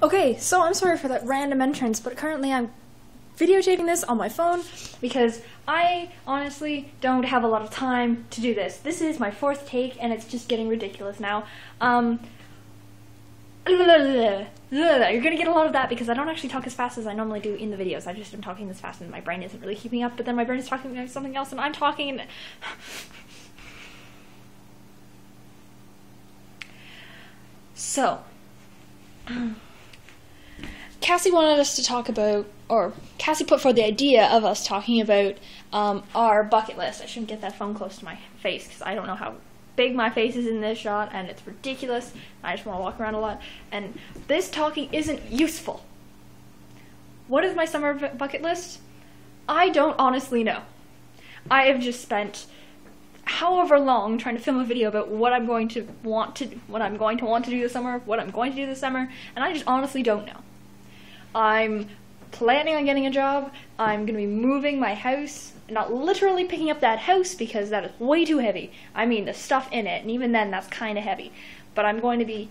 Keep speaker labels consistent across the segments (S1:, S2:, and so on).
S1: Okay, so I'm sorry for that random entrance, but currently I'm videotaping this on my phone because I honestly don't have a lot of time to do this. This is my fourth take and it's just getting ridiculous now. Um, you're gonna get a lot of that because I don't actually talk as fast as I normally do in the videos. I just am talking this fast and my brain isn't really keeping up, but then my brain is talking about something else and I'm talking and... So... Cassie wanted us to talk about, or Cassie put forward the idea of us talking about um, our bucket list. I shouldn't get that phone close to my face because I don't know how big my face is in this shot and it's ridiculous. I just want to walk around a lot. And this talking isn't useful. What is my summer bucket list? I don't honestly know. I have just spent however long trying to film a video about what I'm going to want to what I'm going to want to do this summer, what I'm going to do this summer, and I just honestly don't know. I'm planning on getting a job. I'm going to be moving my house. Not literally picking up that house because that is way too heavy. I mean the stuff in it, and even then that's kind of heavy. But I'm going to be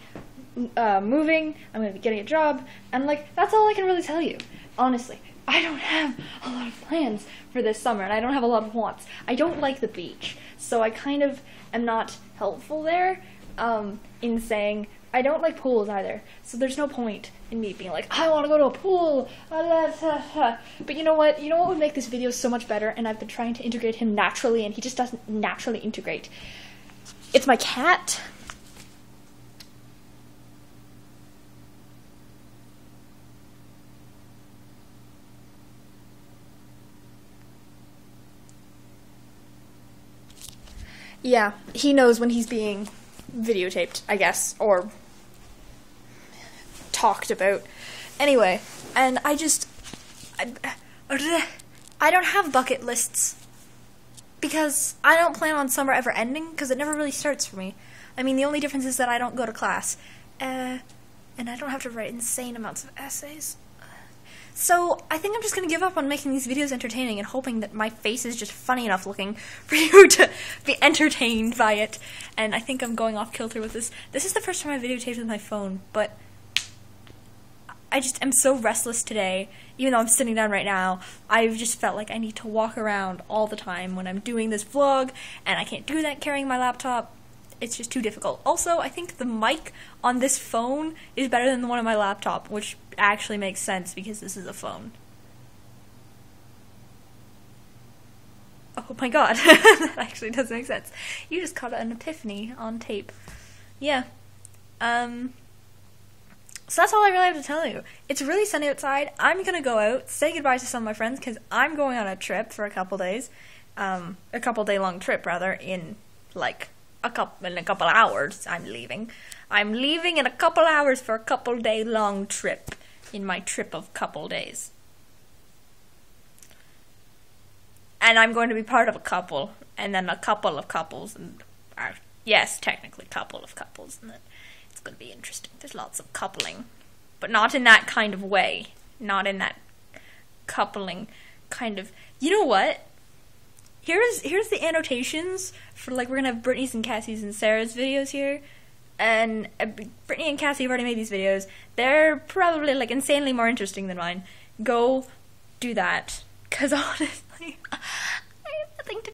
S1: uh, moving, I'm going to be getting a job, and like, that's all I can really tell you. Honestly, I don't have a lot of plans for this summer, and I don't have a lot of wants. I don't like the beach, so I kind of am not helpful there um, in saying I don't like pools either, so there's no point in me being like, I want to go to a pool. But you know what? You know what would make this video so much better? And I've been trying to integrate him naturally, and he just doesn't naturally integrate. It's my cat. Yeah, he knows when he's being videotaped, I guess, or talked about. Anyway, and I just. I, I don't have bucket lists. Because I don't plan on summer ever ending, because it never really starts for me. I mean, the only difference is that I don't go to class. Uh, and I don't have to write insane amounts of essays. So I think I'm just gonna give up on making these videos entertaining and hoping that my face is just funny enough looking for you to be entertained by it. And I think I'm going off kilter with this. This is the first time I videotaped with my phone, but I just am so restless today. Even though I'm sitting down right now, I've just felt like I need to walk around all the time when I'm doing this vlog, and I can't do that carrying my laptop it's just too difficult. Also, I think the mic on this phone is better than the one on my laptop, which actually makes sense because this is a phone. Oh my god, that actually does make sense. You just caught an epiphany on tape. Yeah. Um. So that's all I really have to tell you. It's really sunny outside. I'm gonna go out, say goodbye to some of my friends because I'm going on a trip for a couple days. Um, a couple day long trip rather in like a couple in a couple hours. I'm leaving. I'm leaving in a couple hours for a couple day long trip. In my trip of couple days. And I'm going to be part of a couple, and then a couple of couples, and uh, yes, technically couple of couples, and then it's going to be interesting. There's lots of coupling, but not in that kind of way. Not in that coupling kind of. You know what? Here's here's the annotations for like we're gonna have Brittany's and Cassie's and Sarah's videos here. And uh, Brittany and Cassie have already made these videos. They're probably like insanely more interesting than mine. Go do that, cause honestly, I have nothing to.